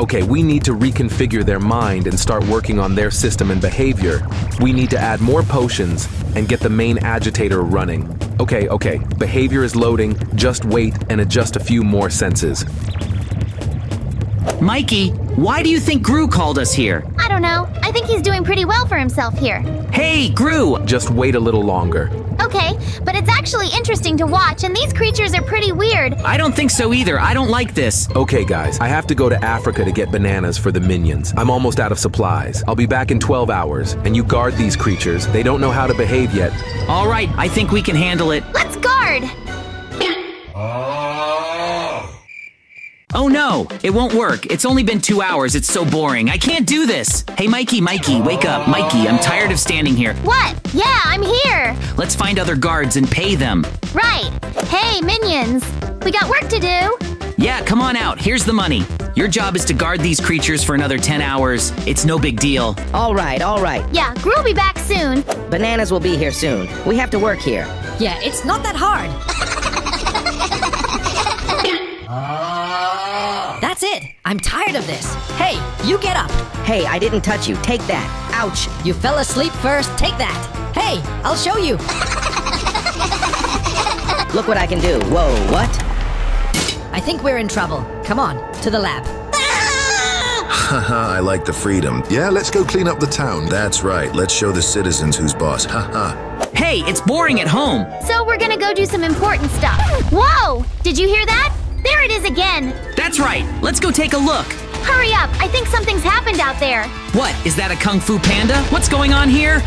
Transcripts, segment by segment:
Okay, we need to reconfigure their mind and start working on their system and behavior. We need to add more potions and get the main agitator running. Okay, okay, behavior is loading, just wait and adjust a few more senses. Mikey, why do you think Gru called us here? I don't know. I think he's doing pretty well for himself here. Hey, Gru! Just wait a little longer. Okay, but it's actually interesting to watch, and these creatures are pretty weird. I don't think so either. I don't like this. Okay, guys, I have to go to Africa to get bananas for the minions. I'm almost out of supplies. I'll be back in 12 hours, and you guard these creatures. They don't know how to behave yet. All right, I think we can handle it. Let's guard! Ah. Oh no, it won't work. It's only been two hours. It's so boring. I can't do this. Hey, Mikey, Mikey, wake up. Mikey, I'm tired of standing here. What? Yeah, I'm here! Let's find other guards and pay them. Right. Hey, minions! We got work to do! Yeah, come on out. Here's the money. Your job is to guard these creatures for another 10 hours. It's no big deal. All right, all right. Yeah, Gru will be back soon. Bananas will be here soon. We have to work here. Yeah, it's not that hard. That's it. I'm tired of this. Hey, you get up. Hey, I didn't touch you. Take that. Ouch. You fell asleep first. Take that. Hey, I'll show you. Look what I can do. Whoa, what? I think we're in trouble. Come on, to the lab. Haha, I like the freedom. Yeah, let's go clean up the town. That's right. Let's show the citizens who's boss. Haha. Hey, it's boring at home. So we're gonna go do some important stuff. Whoa! Did you hear that? There it is again! That's right. Let's go take a look. Hurry up! I think something's happened out there. What? Is that a Kung Fu Panda? What's going on here?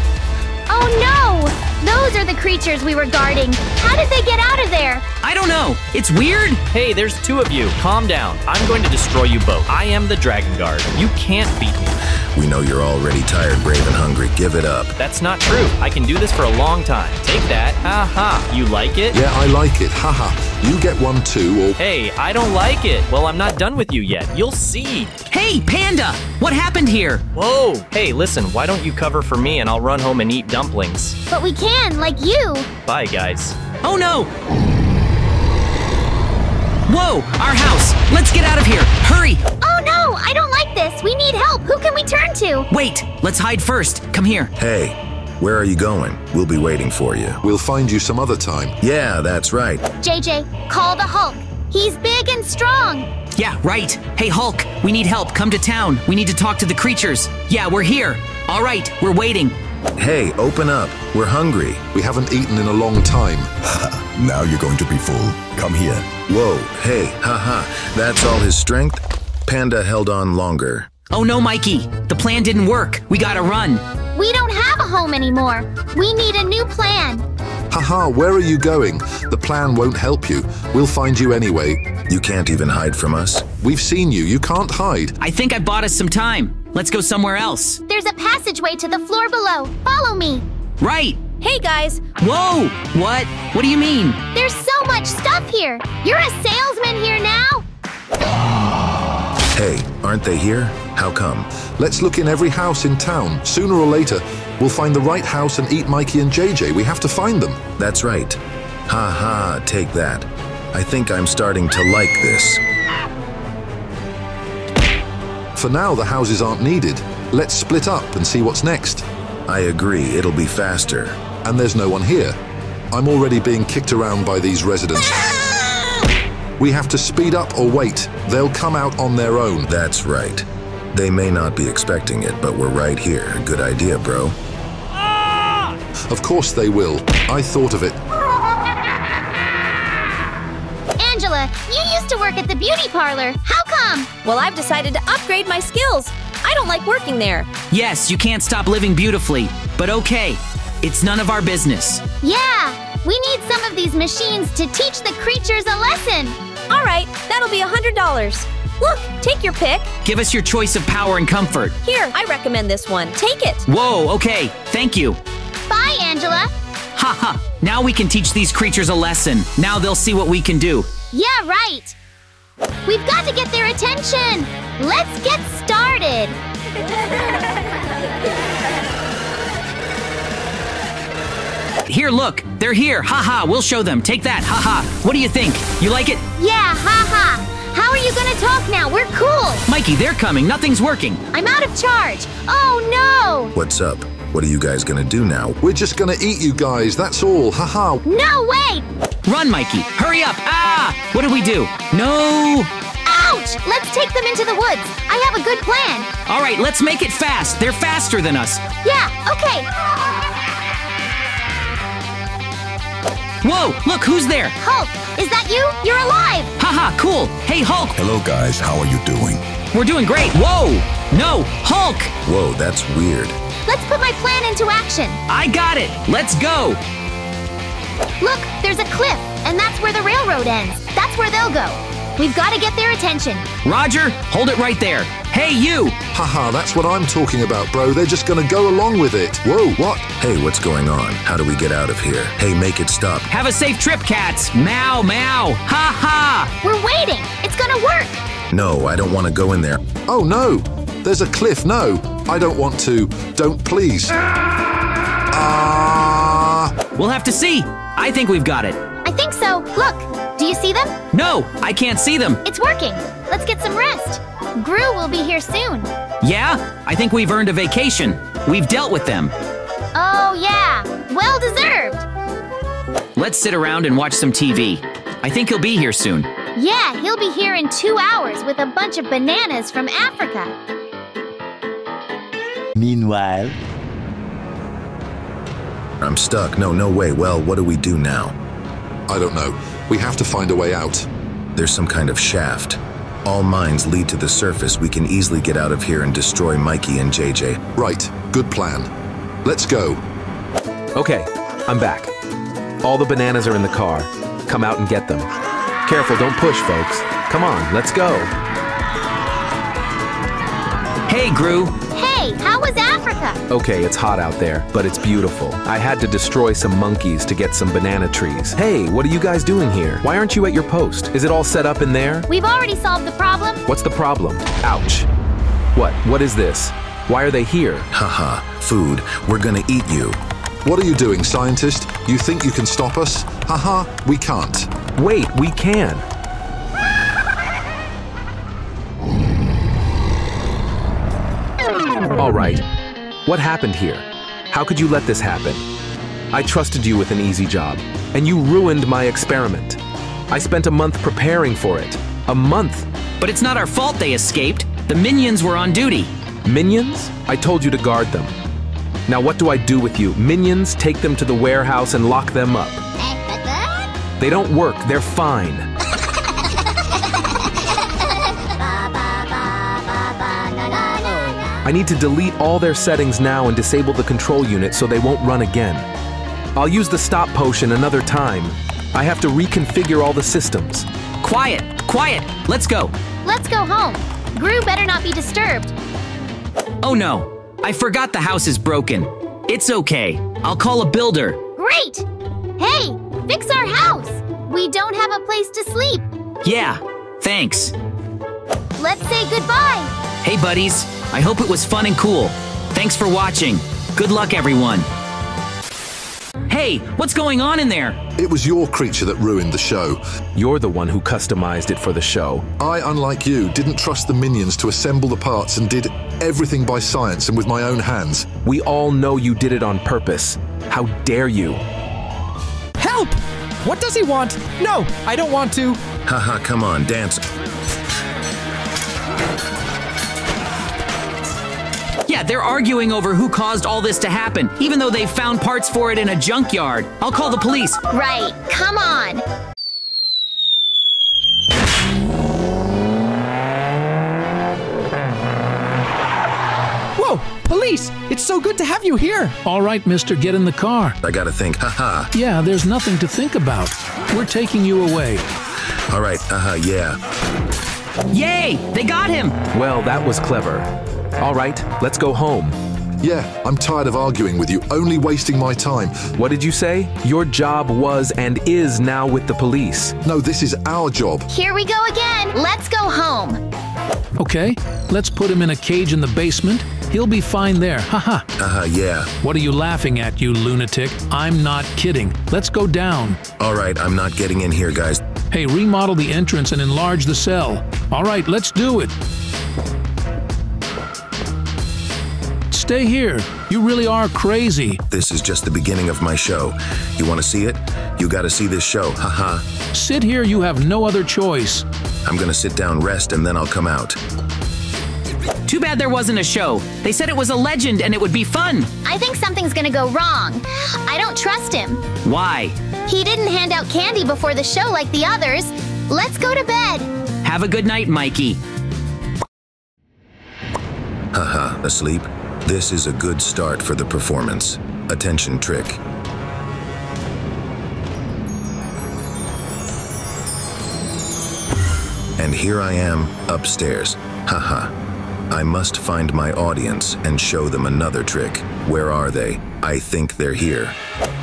Oh no! Those are the creatures we were guarding. How did they get out of there? I don't know. It's weird. Hey, there's two of you. Calm down. I'm going to destroy you both. I am the Dragon Guard. You can't beat me. We know you're already tired, brave, and hungry. Give it up. That's not true. I can do this for a long time. Take that. Ha ha. You like it? Yeah, I like it. Haha. You get one too, or Hey, I don't like it. Well, I'm not done with you yet. You'll see. Hey, Panda! What happened here? Whoa. Hey, listen, why don't you cover for me and I'll run home and eat dumplings? But we can, like you. Bye, guys. Oh no! Whoa! Our house! Let's get out of here! Hurry! No! I don't like this! We need help! Who can we turn to? Wait! Let's hide first. Come here. Hey, where are you going? We'll be waiting for you. we'll find you some other time. Yeah, that's right. JJ, call the Hulk. He's big and strong. Yeah, right. Hey, Hulk, we need help. Come to town. We need to talk to the creatures. Yeah, we're here. All right, we're waiting. Hey, open up. We're hungry. We haven't eaten in a long time. Now you're going to be full. Come here. Whoa, hey, haha. That's all his strength? Panda held on longer. Oh no, Mikey! The plan didn't work. We gotta run. We don't have a home anymore. We need a new plan. Haha, where are you going? The plan won't help you. We'll find you anyway. You can't even hide from us. We've seen you. You can't hide. I think I bought us some time. Let's go somewhere else. There's a passageway to the floor below. Follow me. Right! Hey guys, Whoa! What? What do you mean? There's so much stuff here. You're a salesman here now? Hey, aren't they here? How come? Let's look in every house in town. Sooner or later, we'll find the right house and eat Mikey and JJ. We have to find them. That's right. Ha ha, take that. I think I'm starting to like this. For now, the houses aren't needed. Let's split up and see what's next. I agree, it'll be faster. And there's no one here. I'm already being kicked around by these residents. We have to speed up or wait. They'll come out on their own. That's right. They may not be expecting it, but we're right here. Good idea, bro. Ah! Of course they will. I thought of it. Angela, you used to work at the beauty parlor. How come? Well, I've decided to upgrade my skills. I don't like working there. Yes, you can't stop living beautifully, but okay. It's none of our business. Yeah, we need some of these machines to teach the creatures a lesson. All right, that'll be a $100. Look, take your pick. Give us your choice of power and comfort. Here, I recommend this one. Take it. Whoa, okay. Thank you. Bye, Angela. Haha. Now we can teach these creatures a lesson. Now they'll see what we can do. Yeah, right. We've got to get their attention. Let's get started. Here, look. They're here. Haha. -Ha. we'll show them. Take that. Haha. -Ha. What do you think? You like it? Yeah, ha ha. How are you gonna talk now? We're cool! Mikey, they're coming. Nothing's working. I'm out of charge! Oh no! What's up? What are you guys gonna do now? We're just gonna eat you guys, that's all. Haha. No, wait! Run, Mikey. Hurry up. Ah! What do we do? No! Ouch! Let's take them into the woods. I have a good plan. All right, let's make it fast. They're faster than us. Yeah, okay. Whoa, look, who's there? Hulk, is that you? You're alive! Haha, cool. Hey, Hulk. Hello, guys. How are you doing? We're doing great. Whoa! No, Hulk! Whoa, that's weird. Let's put my plan into action. I got it. Let's go. Look, there's a cliff, and that's where the railroad ends. That's where they'll go. We've got to get their attention. Roger, hold it right there. Hey, you! Haha, that's what I'm talking about, bro. They're just gonna go along with it. Whoa, what? Hey, what's going on? How do we get out of here? Hey, make it stop. Have a safe trip, cats. Meow, meow. Ha ha! We're waiting. It's gonna work. No, I don't want to go in there. Oh no! There's a cliff. No, I don't want to. Don't please. Ah! We'll have to see. I think we've got it. I think so. Look, do you see them? No, I can't see them. It's working. Let's get some rest. Gru will be here soon. Yeah? I think we've earned a vacation. We've dealt with them. Oh, yeah. Well deserved. Let's sit around and watch some TV. I think he'll be here soon. Yeah, he'll be here in two hours with a bunch of bananas from Africa. Meanwhile, I'm stuck. No, no way. Well, what do we do now? I don't know. We have to find a way out. There's some kind of shaft. All mines lead to the surface. We can easily get out of here and destroy Mikey and JJ. Right, good plan. Let's go. Okay, I'm back. All the bananas are in the car. Come out and get them. Careful, don't push, folks. Come on, let's go. Hey, Gru. Hey, how was Africa? Okay, it's hot out there, but it's beautiful. I had to destroy some monkeys to get some banana trees. Hey, what are you guys doing here? Why aren't you at your post? Is it all set up in there? We've already solved the problem. What's the problem? Ouch. What? What is this? Why are they here? Haha, food. We're gonna eat you. What are you doing, scientist? You think you can stop us? Haha, we can't. Wait, we can. All right. What happened here? How could you let this happen? I trusted you with an easy job, and you ruined my experiment. I spent a month preparing for it. A month. But it's not our fault they escaped. The minions were on duty. Minions? I told you to guard them. Now what do I do with you? Minions take them to the warehouse and lock them up. They don't work, they're fine. I need to delete all their settings now and disable the control unit so they won't run again. I'll use the stop potion another time. I have to reconfigure all the systems. Quiet, quiet. Let's go. Let's go home. Gru better not be disturbed. Oh no, I forgot the house is broken. It's okay. I'll call a builder. Great! Hey, fix our house. We don't have a place to sleep. Yeah, thanks. Let's say goodbye. Hey, buddies. I hope it was fun and cool. Thanks for watching. Good luck, everyone. Hey, what's going on in there? It was your creature that ruined the show. You're the one who customized it for the show. I, unlike you, didn't trust the minions to assemble the parts and did everything by science and with my own hands. We all know you did it on purpose. How dare you? Help! What does he want? No, I don't want to. Haha, come on, dance. They're arguing over who caused all this to happen, even though they found parts for it in a junkyard. I'll call the police. Right, come on. Whoa, police! It's so good to have you here. All right, mister, get in the car. I gotta think, haha. Yeah, there's nothing to think about. We're taking you away. All right, uh-huh, yeah. Yay! They got him! Well, that was clever. All right, let's go home. Yeah, I'm tired of arguing with you, only wasting my time. What did you say? Your job was and is now with the police. No, this is our job. Here we go again. Let's go home. Okay, let's put him in a cage in the basement. He'll be fine there. Haha. Uh-huh, yeah. What are you laughing at, you lunatic? I'm not kidding. Let's go down. All right, I'm not getting in here, guys. Hey, remodel the entrance and enlarge the cell. All right, let's do it. Stay here. You really are crazy. This is just the beginning of my show. You want to see it? You gotta see this show, haha. Sit here, you have no other choice. I'm gonna sit down, rest, and then I'll come out. Too bad there wasn't a show. They said it was a legend and it would be fun. I think something's gonna go wrong. I don't trust him. Why? He didn't hand out candy before the show like the others. Let's go to bed. Have a good night, Mikey. Haha, asleep? This is a good start for the performance. Attention trick. And here I am, upstairs. Haha. I must find my audience and show them another trick. Where are they? I think they're here.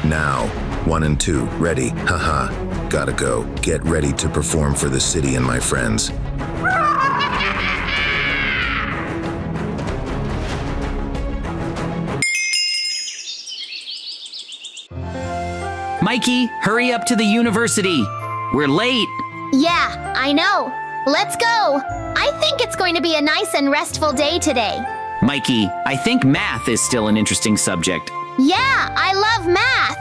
Now, one and two, ready, haha. Gotta go. Get ready to perform for the city and my friends. Mikey, hurry up to the university. We're late. Yeah, I know. Let's go. I think it's going to be a nice and restful day today. Mikey, I think math is still an interesting subject. Yeah, I love math.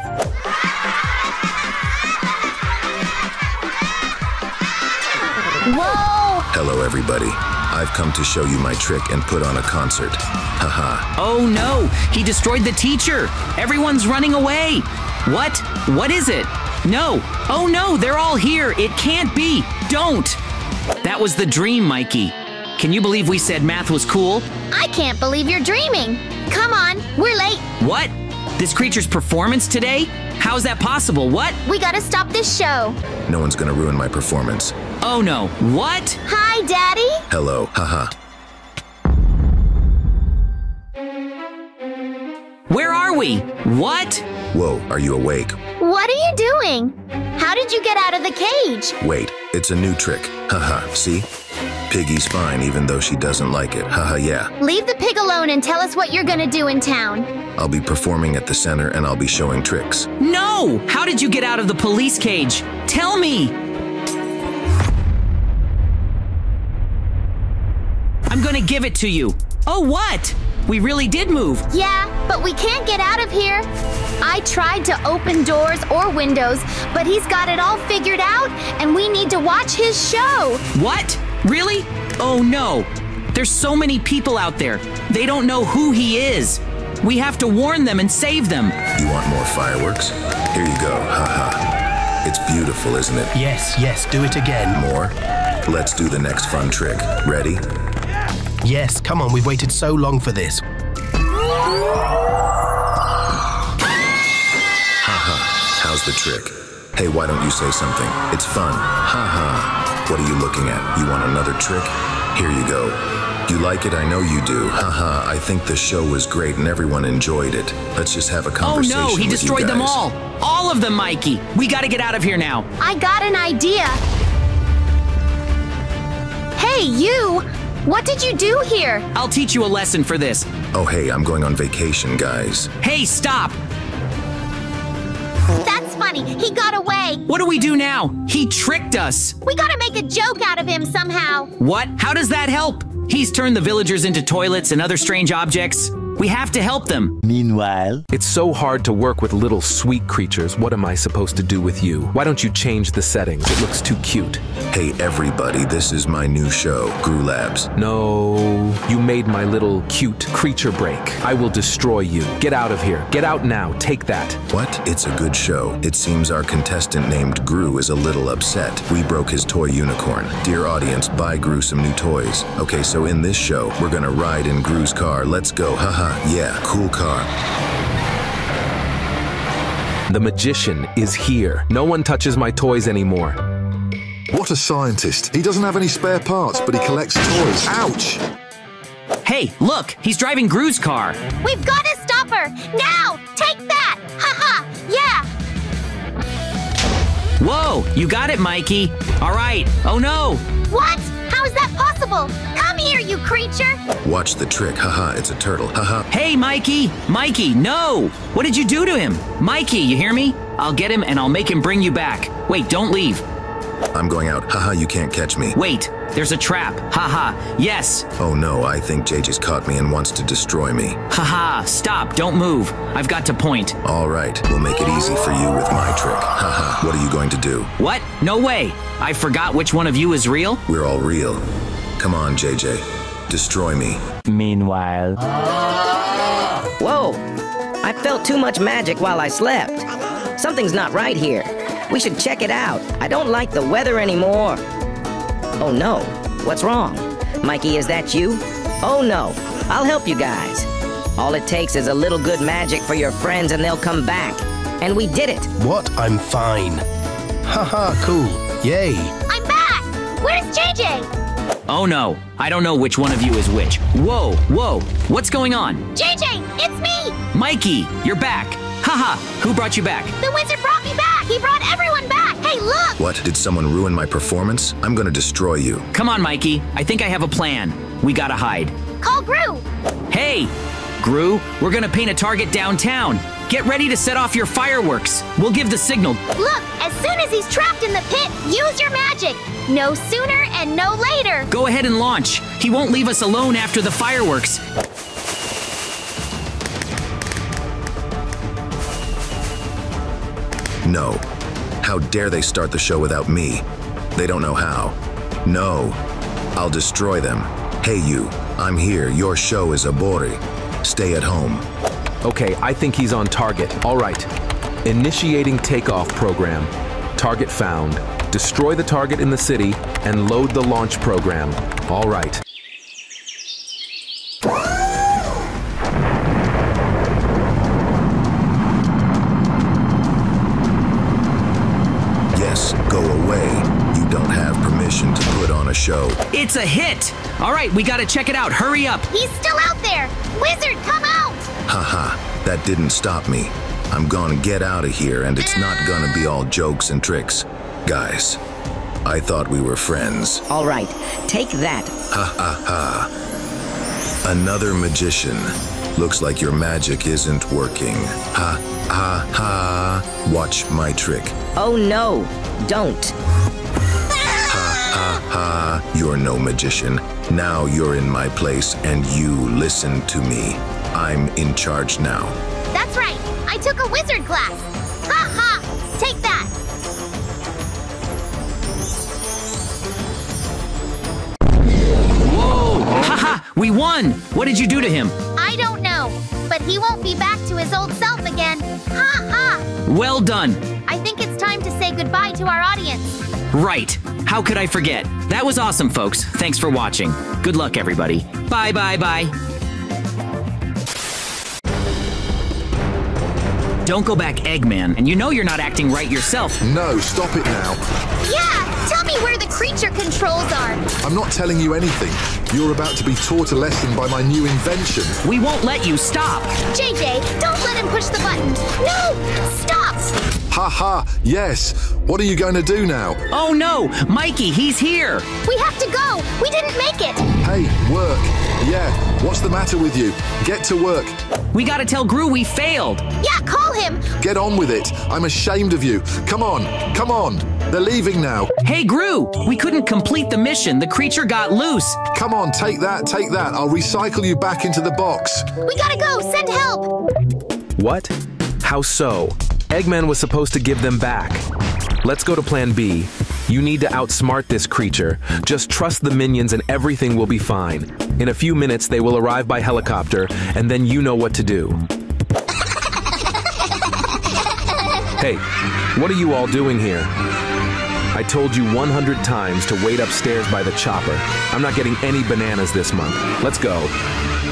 Whoa! Hello, everybody. I've come to show you my trick and put on a concert. Haha. Oh no, he destroyed the teacher. Everyone's running away. What? What is it? No. Oh no, they're all here. It can't be. Don't. That was the dream, Mikey. Can you believe we said math was cool? I can't believe you're dreaming. Come on, we're late. What? This creature's performance today? How's that possible? What? We gotta stop this show. No one's gonna ruin my performance. Oh no. What? Hi, Daddy. Hello, haha. Where are we? What? Whoa, are you awake? What are you doing? How did you get out of the cage? Wait, it's a new trick. Haha, see? Piggy's fine even though she doesn't like it. Haha, yeah. Leave the pig alone and tell us what you're gonna do in town. I'll be performing at the center and I'll be showing tricks. No! How did you get out of the police cage? Tell me! I'm gonna give it to you. Oh, what? We really did move. Yeah, but we can't get out of here. I tried to open doors or windows, but he's got it all figured out, and we need to watch his show. What? Really? Oh no. There's so many people out there. They don't know who he is. We have to warn them and save them. You want more fireworks? Here you go, haha. It's beautiful, isn't it? Yes, yes, do it again. More? Let's do the next fun trick. Ready? Yes, come on, we've waited so long for this. Haha, how's the trick? Hey, why don't you say something? It's fun. Haha. What are you looking at? You want another trick? Here you go. You like it? I know you do. Haha, I think the show was great and everyone enjoyed it. Let's just have a conversation. Oh no, he with destroyed them all. All of them, Mikey. We gotta get out of here now. I got an idea. Hey, you! What did you do here? I'll teach you a lesson for this. Oh, hey, I'm going on vacation, guys. Hey, stop! That's funny. He got away. What do we do now? He tricked us. We gotta make a joke out of him somehow. What? How does that help? He's turned the villagers into toilets and other strange objects. We have to help them. Meanwhile, it's so hard to work with little sweet creatures. What am I supposed to do with you? Why don't you change the settings? It looks too cute. Hey, everybody, this is my new show, Gru Labs. No, you made my little cute creature break. I will destroy you. Get out of here. Get out now. Take that. What? It's a good show. It seems our contestant named Gru is a little upset. We broke his toy unicorn. Dear audience, buy Gru some new toys. Okay, so in this show, we're gonna ride in Gru's car. Let's go. Haha, yeah, cool car. The magician is here. No one touches my toys anymore. What a scientist. He doesn't have any spare parts, but he collects toys. Ouch! Hey, look, he's driving Gru's car. We've gotta stop her! Now! Take that! Haha! -Ha. yeah! Whoa, you got it, Mikey. All right. Oh no. What? How is that possible? Come here, you creature! Watch the trick. Haha, it's a turtle. Haha. Hey, Mikey. Mikey, no. What did you do to him? Mikey, you hear me? I'll get him and I'll make him bring you back. Wait, don't leave. I'm going out. Haha, you can't catch me. Wait, there's a trap. Haha. Yes. Oh no, I think JJ's caught me and wants to destroy me. Haha. Stop. Don't move. I've got to point. All right, we'll make it easy for you with my trick. Haha, what are you going to do? What? No way. I forgot which one of you is real. We're all real. Come on, JJ. Destroy me. Meanwhile. Whoa! I felt too much magic while I slept. Something's not right here. We should check it out. I don't like the weather anymore. Oh no, what's wrong? Mikey, is that you? Oh no, I'll help you guys. All it takes is a little good magic for your friends and they'll come back. And we did it. What? I'm fine. Haha, cool. Yay. I'm back! Where's JJ? Oh no, I don't know which one of you is which. Whoa, whoa, what's going on? JJ, it's me! Mikey, you're back. Haha, who brought you back? The wizard brought me back! He brought everyone back! Hey, look! What? Did someone ruin my performance? I'm gonna destroy you. Come on, Mikey. I think I have a plan. We gotta hide. Call Gru! Hey! Gru, we're gonna paint a target downtown. Get ready to set off your fireworks. We'll give the signal. Look, as soon as he's trapped in the pit, use your magic! No sooner and no later! Go ahead and launch. He won't leave us alone after the fireworks. No. How dare they start the show without me? They don't know how. No. I'll destroy them. Hey you, I'm here. Your show is abori. Stay at home. Okay, I think he's on target. All right. Initiating takeoff program. Target found. Destroy the target in the city and load the launch program. All right. Yes, go away. You don't have permission to put on a show. It's a hit! All right, we gotta check it out. Hurry up! He's still out there! Wizard, come out! Haha, that didn't stop me. I'm gonna get out of here and it's not gonna be all jokes and tricks. Guys, I thought we were friends. All right, take that. Ha ha ha. Another magician. Looks like your magic isn't working. Ha ha ha. Watch my trick. Oh no, don't. Ha ha. Ha. You're no magician. Now you're in my place and you listen to me. I'm in charge now. That's right, I took a wizard class! Ha ha! Take that! Whoa! Haha! We won! What did you do to him? I don't know, but he won't be back to his old self again. Ha ha! Well done! I think it's time to say goodbye to our audience. Right. How could I forget? That was awesome, folks. Thanks for watching. Good luck, everybody. Bye, bye, bye. Don't go back, Eggman. And you know you're not acting right yourself. No, stop it now. Yeah, tell me where the creature controls are. I'm not telling you anything. You're about to be taught a lesson by my new invention. We won't let you stop. JJ, don't let him push the button. No! Stop! Ha ha, yes. What are you going to do now? Oh no! Mikey, he's here! We have to go! We didn't make it! Hey, work. Yeah, what's the matter with you? Get to work. We gotta tell Gru we failed. Yeah, call him! Get on with it. I'm ashamed of you. Come on, come on. They're leaving now. Hey, Gru! We couldn't complete the mission. The creature got loose. Come on, take that, take that. I'll recycle you back into the box. We gotta go! Send help! What? How so? Eggman was supposed to give them back. Let's go to plan B. You need to outsmart this creature. Just trust the minions and everything will be fine. In a few minutes, they will arrive by helicopter, and then you know what to do. Hey, what are you all doing here? I told you 100 times to wait upstairs by the chopper. I'm not getting any bananas this month. Let's go.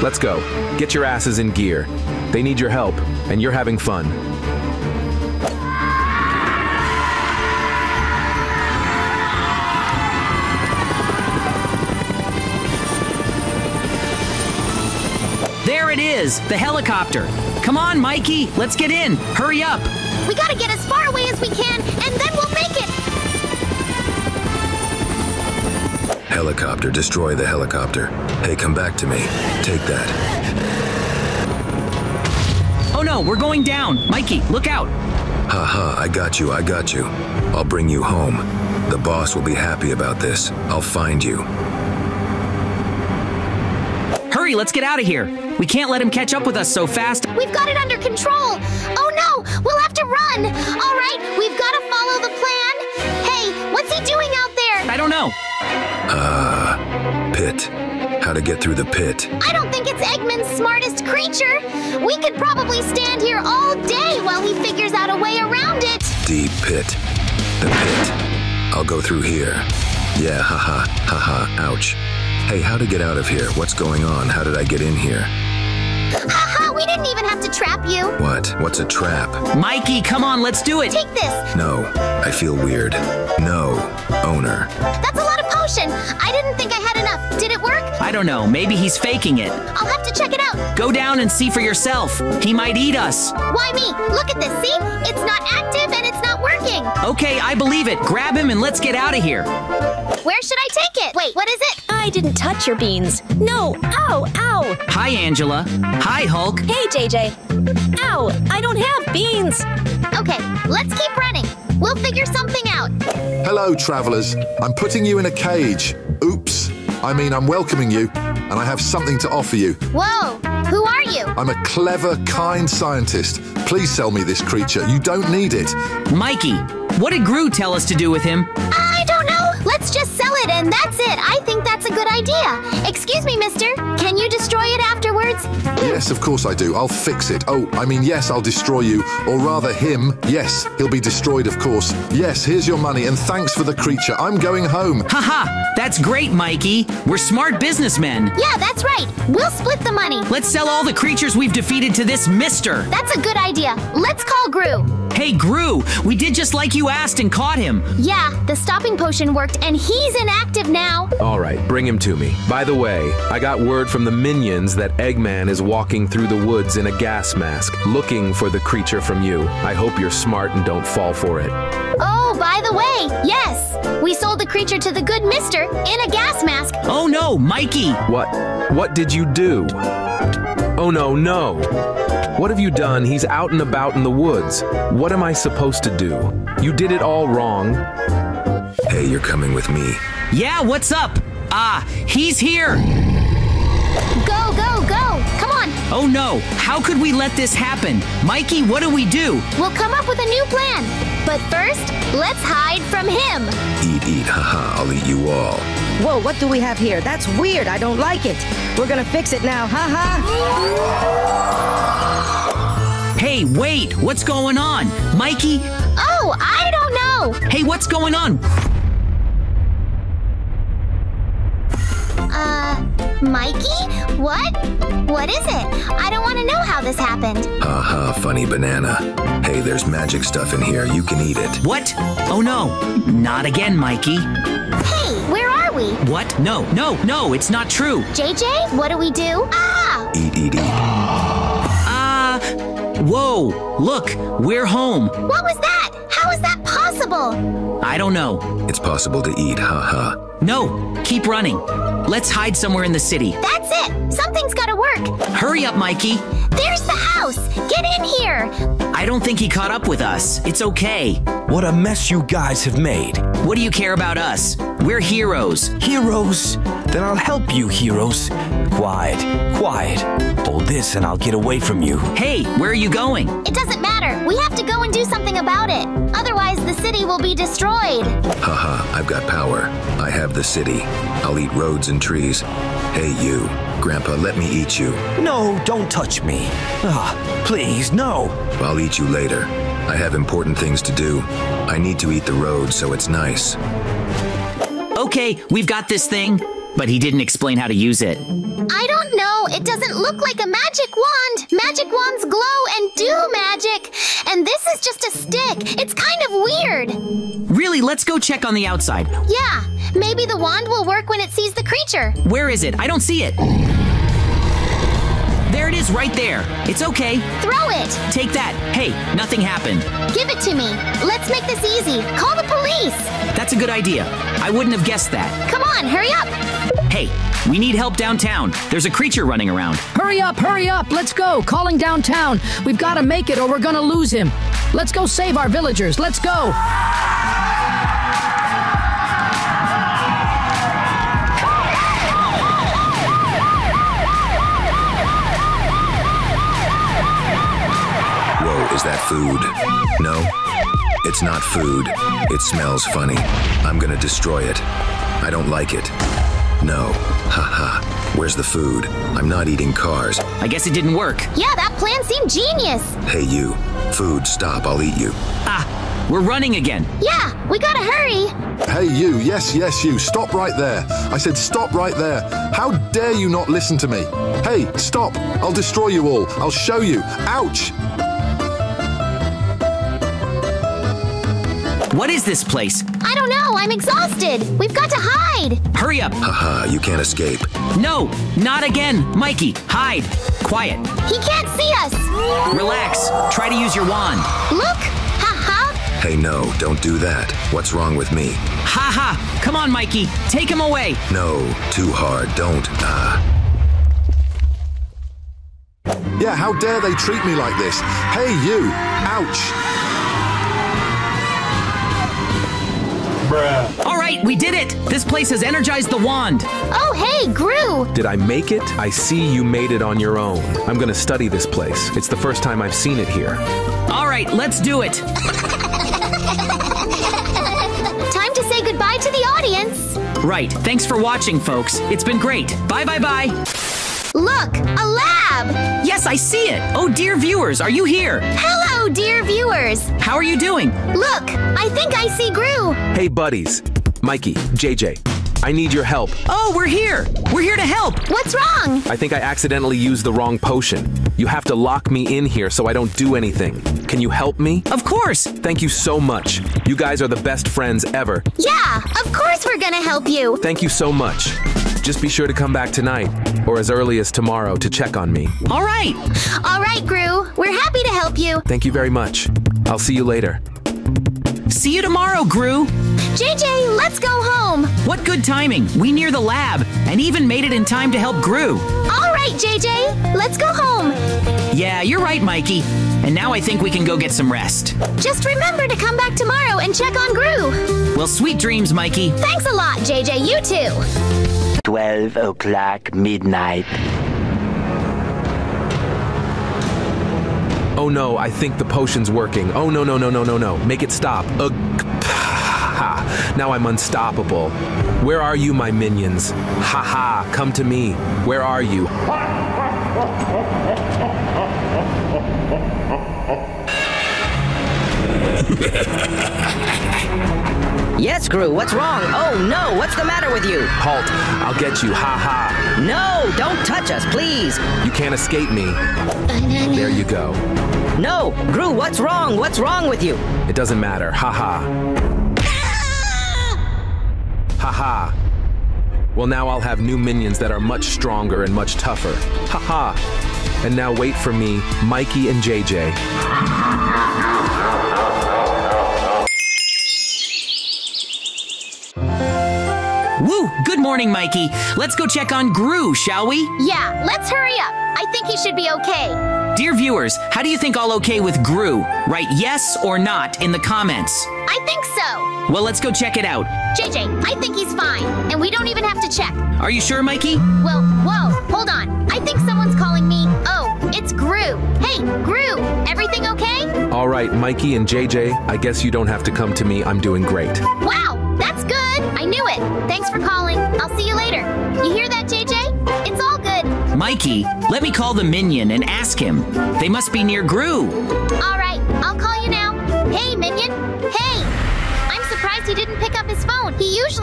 Let's go. Get your asses in gear. They need your help, and you're having fun. Is, the helicopter. Come on, Mikey, let's get in. Hurry up. We gotta get as far away as we can, and then we'll make it! Helicopter, destroy the helicopter. Hey, come back to me. Take that. Oh no, we're going down. Mikey, look out. Haha, I got you, I got you. I'll bring you home. The boss will be happy about this. I'll find you. Hurry, let's get out of here. We can't let him catch up with us so fast. We've got it under control. Oh no, we'll have to run. All right, we've got to follow the plan. Hey, what's he doing out there? I don't know. Ah, pit. How to get through the pit. I don't think it's Eggman's smartest creature. We could probably stand here all day while he figures out a way around it. Deep pit. The pit. I'll go through here. Yeah, haha, haha, ouch. Hey, how to get out of here? What's going on? How did I get in here? Haha, we didn't even have to trap you. What? What's a trap? Mikey, come on, let's do it. Take this. No, I feel weird. No, owner. That's a lot of potion. I didn't think I had enough. Did it work? I don't know. Maybe he's faking it. I'll have to check it out. Go down and see for yourself. He might eat us. Why me? Look at this. See? It's not active and it's not working. Okay, I believe it. Grab him and let's get out of here. Where should I take it? Wait, what is it? I didn't touch your beans. No! Ow! Ow! Hi, Angela. Hi, Hulk. Hey, JJ. Ow! I don't have beans! Okay, let's keep running. We'll figure something out. Hello, travelers. I'm putting you in a cage. Oops. I mean, I'm welcoming you, and I have something to offer you. Whoa! Who are you? I'm a clever, kind scientist. Please sell me this creature. You don't need it. Mikey, what did Gru tell us to do with him? I don't know. Let's just sell it and that's it. I think that's a good idea. Excuse me, mister. Can you destroy it afterwards? Yes, of course I do. I'll fix it. Oh, I mean, yes, I'll destroy you. Or rather, him. Yes, he'll be destroyed, of course. Yes, here's your money, and thanks for the creature. I'm going home. Haha, that's great, Mikey. We're smart businessmen. Yeah, that's right. We'll split the money. Let's sell all the creatures we've defeated to this mister. That's a good idea. Let's call Gru. Hey, Gru, we did just like you asked and caught him. Yeah, the stopping potion worked and he's inactive now. All right, bring him to me. By the way, I got word from the minions that Eggman is walking through the woods in a gas mask, looking for the creature from you. I hope you're smart and don't fall for it. Oh, by the way, yes. We sold the creature to the good mister in a gas mask. Oh no, Mikey! What? What did you do? Oh no, no. What have you done? He's out and about in the woods. What am I supposed to do? You did it all wrong. Hey, you're coming with me. Yeah, what's up? Ah, he's here! Go, go, go! Come on! Oh no, how could we let this happen? Mikey, what do we do? We'll come up with a new plan. But first, let's hide from him. Eat, eat, haha, I'll eat you all. Whoa, what do we have here? That's weird. I don't like it. We're gonna fix it now. Ha ha. Hey, wait, what's going on? Mikey? Oh, I don't know. Hey, what's going on? Uh, Mikey? What? What is it? I don't want to know how this happened. Haha, funny banana. Hey, there's magic stuff in here. You can eat it. What? Oh no, not again, Mikey. Hey, where are we? What? No, no, no, it's not true. JJ, what do we do? Ah! Eat, eat, eat. Whoa, look, we're home. What was that? How is that possible? I don't know. It's possible to eat, haha. No, keep running. Let's hide somewhere in the city. That's it. Something's gotta work. Hurry up, Mikey. There's the house. Get in here. I don't think he caught up with us. It's okay. What a mess you guys have made. What do you care about us? We're heroes. Heroes? Then I'll help you, heroes. Quiet, quiet. Hold this and I'll get away from you. Hey, where are you going? It doesn't matter. We have to go and do something about it. Otherwise, the city will be destroyed. Haha, I've got power. I have the city. I'll eat roads and trees. Hey, you. Grandpa, let me eat you. No, don't touch me. Ah, please, no. I'll eat you later. I have important things to do. I need to eat the road so it's nice. Okay, we've got this thing, but he didn't explain how to use it. I don't know. It doesn't look like a magic wand. Magic wands glow and do magic. And this is just a stick. It's kind of weird. Really, let's go check on the outside. Yeah, maybe the wand will work when it sees the creature. Where is it? I don't see it. There it is right there. It's okay. Throw it. Take that. Hey, nothing happened. Give it to me. Let's make this easy. Call the police. That's a good idea. I wouldn't have guessed that. Come on, hurry up. Hey, we need help downtown. There's a creature running around. Hurry up, hurry up. Let's go. Calling downtown. We've got to make it or we're going to lose him. Let's go save our villagers. Let's go. Whoa, is that food? No, it's not food. It smells funny. I'm gonna destroy it. I don't like it. No. Haha. Where's the food? I'm not eating cars. I guess it didn't work. Yeah, that plan seemed genius. Hey, you. Food, stop. I'll eat you. Ah, we're running again. Yeah, we gotta hurry. Hey, you. Yes, yes, you. Stop right there. I said stop right there. How dare you not listen to me? Hey, stop. I'll destroy you all. I'll show you. Ouch. What is this place? I don't know. I'm exhausted. We've got to hide. Hurry up. Haha, you can't escape. No, not again. Mikey, hide. Quiet. He can't see us. Relax. Try to use your wand. Look. Ha ha. Hey, no, don't do that. What's wrong with me? Ha ha. Come on, Mikey. Take him away. No, too hard. Don't. Ah. Yeah, how dare they treat me like this? Hey, you. Ouch. All right, we did it. This place has energized the wand. Oh, hey, Gru. Did I make it? I see you made it on your own. I'm gonna study this place. It's the first time I've seen it here. All right, let's do it. Time to say goodbye to the audience. Right. Thanks for watching, folks. It's been great. Bye bye bye. Look, a lab. Yes, I see it. Oh, dear viewers, are you here? Hello, dear viewers. How are you doing? Look, I think I see Gru. Hey, buddies. Mikey, JJ, I need your help. Oh, we're here. We're here to help. What's wrong? I think I accidentally used the wrong potion. You have to lock me in here so I don't do anything. Can you help me? Of course. Thank you so much. You guys are the best friends ever. Yeah, of course we're gonna help you. Thank you so much. Just be sure to come back tonight or as early as tomorrow to check on me. All right. All right, Gru. We're happy to help you. Thank you very much. I'll see you later. See you tomorrow, Gru. JJ, let's go home. What good timing. We near the lab and even made it in time to help Gru. All right, JJ, let's go home. Yeah, you're right, Mikey. And now I think we can go get some rest. Just remember to come back tomorrow and check on Gru. Well, sweet dreams, Mikey. Thanks a lot, JJ. You too. 12 o'clock midnight. Oh no, I think the potion's working. Oh no, no, no, no, no, no. Make it stop. Ugh. Ha. Now I'm unstoppable. Where are you, my minions? Ha ha, come to me. Where are you? Yes, Gru, what's wrong? Oh no, what's the matter with you? Halt, I'll get you. Ha ha. No, don't touch us, please. You can't escape me. There you go. No, Gru, what's wrong? What's wrong with you? It doesn't matter. Ha ha. Ha ha. Well, now I'll have new minions that are much stronger and much tougher. Ha ha. And now wait for me, Mikey and JJ. Woo! Good morning, Mikey. Let's go check on Gru, shall we? Yeah, let's hurry up. I think he should be okay. Dear viewers, how do you think all okay with Gru? Write yes or not in the comments. I think so. Well, let's go check it out. JJ, I think he's fine, and we don't even have to check. Are you sure, Mikey? Well, whoa, hold on. I think someone's calling me. Oh, it's Gru. Hey, Gru, everything okay? All right, Mikey and JJ, I guess you don't have to come to me. I'm doing great. Wow, that's good. I knew it. Thanks for calling. I'll see you later. You hear that, JJ? It's all good. Mikey, let me call the minion and ask him. They must be near Gru.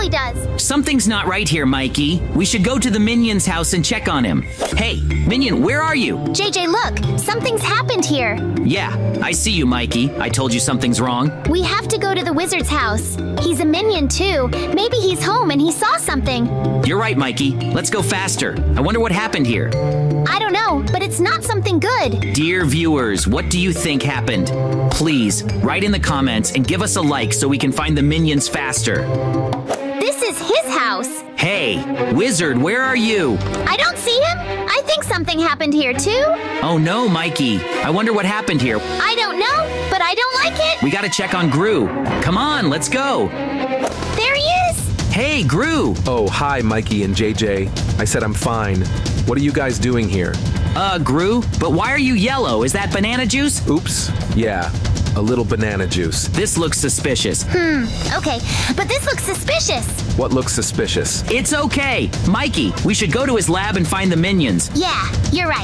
Does. Something's not right here, Mikey. We should go to the minion's house and check on him. Hey, minion, where are you? JJ, look. Something's happened here. Yeah, I see you, Mikey. I told you something's wrong. We have to go to the wizard's house. He's a minion, too. Maybe he's home and he saw something. You're right, Mikey. Let's go faster. I wonder what happened here. I don't know, but it's not something good. Dear viewers, what do you think happened? Please, write in the comments and give us a like so we can find the minions faster. This is his house. Hey, wizard, where are you? I don't see him. I think something happened here, too. Oh no, Mikey. I wonder what happened here. I don't know, but I don't like it. We gotta check on Gru. Come on, let's go. There he is. Hey, Gru. Oh, hi, Mikey and JJ. I said I'm fine. What are you guys doing here? Uh, Gru, but why are you yellow? Is that banana juice? Oops. Yeah, a little banana juice. This looks suspicious. Hmm, okay, but this looks suspicious. What looks suspicious? It's okay. Mikey, we should go to his lab and find the minions. Yeah, you're right.